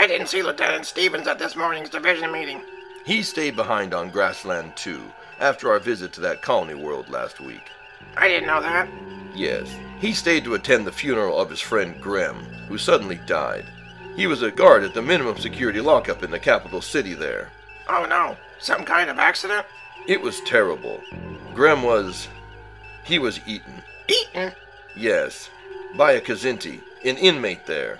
I didn't see Lieutenant Stevens at this morning's division meeting. He stayed behind on Grassland 2 after our visit to that colony world last week. I didn't know that. Yes, he stayed to attend the funeral of his friend Grem, who suddenly died. He was a guard at the minimum security lockup in the capital city there. Oh no, some kind of accident? It was terrible. Grem was. he was eaten. Eaten? Yes, by a Kzinti, an inmate there.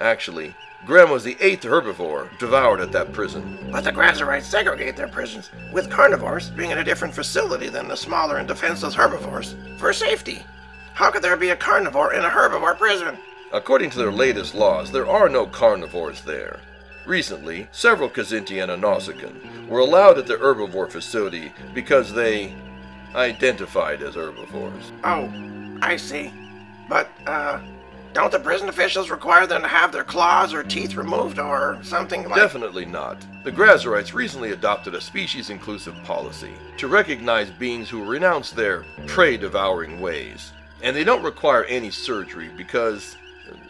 Actually, Grem was the eighth herbivore devoured at that prison. But the Grazerites segregate their prisons, with carnivores being in a different facility than the smaller and defenseless herbivores, for safety. How could there be a carnivore in a herbivore prison? According to their latest laws, there are no carnivores there. Recently, several Kzinti and a Nausicaan were allowed at the herbivore facility because they identified as herbivores. Oh, I see. But, uh, don't the prison officials require them to have their claws or teeth removed or something like Definitely not. The Grazerites recently adopted a species inclusive policy to recognize beings who renounce their prey devouring ways. And they don't require any surgery because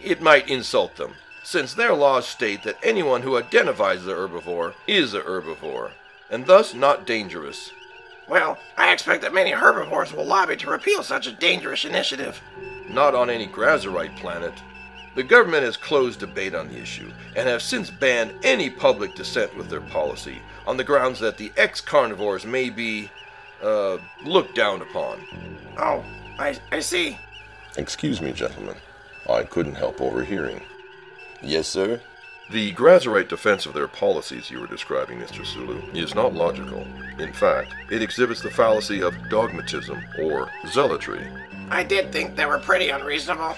it might insult them, since their laws state that anyone who identifies as a herbivore is a herbivore, and thus not dangerous. Well, I expect that many herbivores will lobby to repeal such a dangerous initiative. Not on any Grazerite planet. The government has closed debate on the issue and have since banned any public dissent with their policy on the grounds that the ex carnivores may be, uh, looked down upon. Oh, I, I see. Excuse me, gentlemen. I couldn't help overhearing. Yes, sir? The Grazerite defense of their policies you were describing, Mr. Sulu, is not logical. In fact, it exhibits the fallacy of dogmatism or zealotry. I did think they were pretty unreasonable.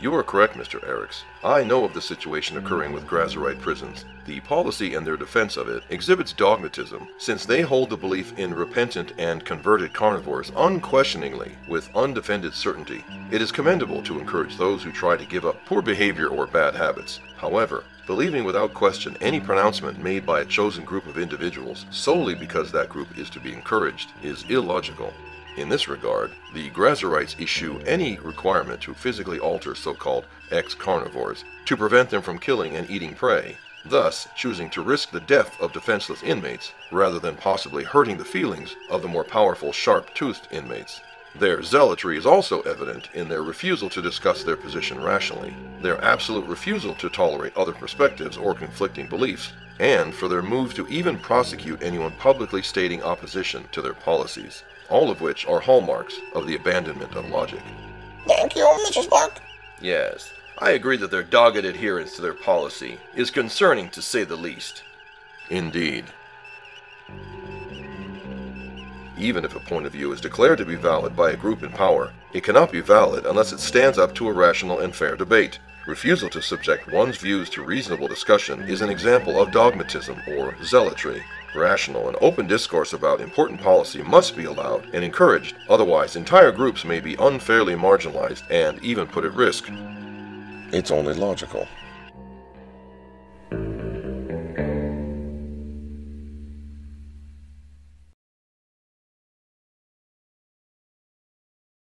You are correct, Mr. Arex. I know of the situation occurring with Grazerite prisons. The policy and their defense of it exhibits dogmatism, since they hold the belief in repentant and converted carnivores unquestioningly, with undefended certainty. It is commendable to encourage those who try to give up poor behavior or bad habits. However, believing without question any pronouncement made by a chosen group of individuals solely because that group is to be encouraged is illogical. In this regard, the Grazerites issue any requirement to physically alter so-called ex-carnivores to prevent them from killing and eating prey, thus choosing to risk the death of defenseless inmates rather than possibly hurting the feelings of the more powerful sharp-toothed inmates. Their zealotry is also evident in their refusal to discuss their position rationally, their absolute refusal to tolerate other perspectives or conflicting beliefs, and for their move to even prosecute anyone publicly stating opposition to their policies all of which are hallmarks of the abandonment of logic. Thank you, Mrs. Spock. Yes, I agree that their dogged adherence to their policy is concerning to say the least. Indeed. Even if a point of view is declared to be valid by a group in power, it cannot be valid unless it stands up to a rational and fair debate. Refusal to subject one's views to reasonable discussion is an example of dogmatism or zealotry. Rational and open discourse about important policy must be allowed and encouraged, otherwise, entire groups may be unfairly marginalized and even put at risk. It's only logical.